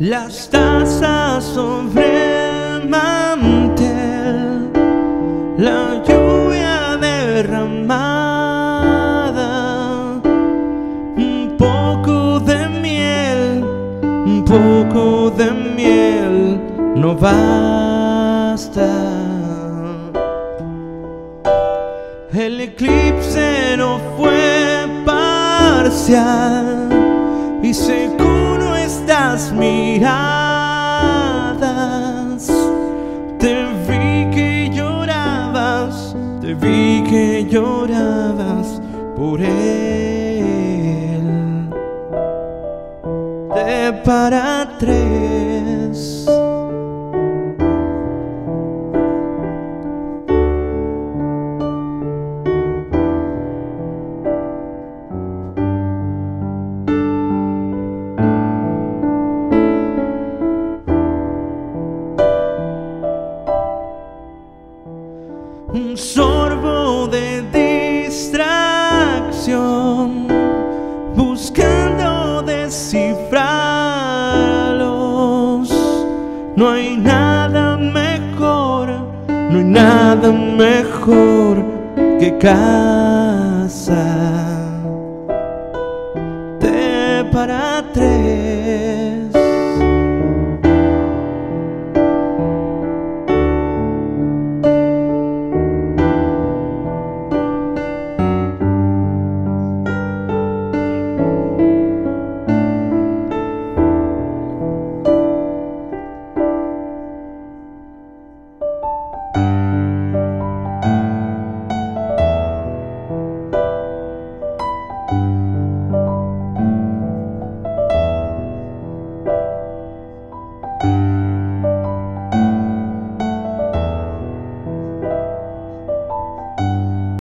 las tazas sobre el mantel, la lluvia derramada, un poco de miel, un poco de miel no basta. El eclipse no fue parcial y seguro estas miradas. Te vi que llorabas, te vi que llorabas por él. De para tres. un sorbo de distracción, buscando descifrarlos. No hay nada mejor, no hay nada mejor que casa. Te para tres.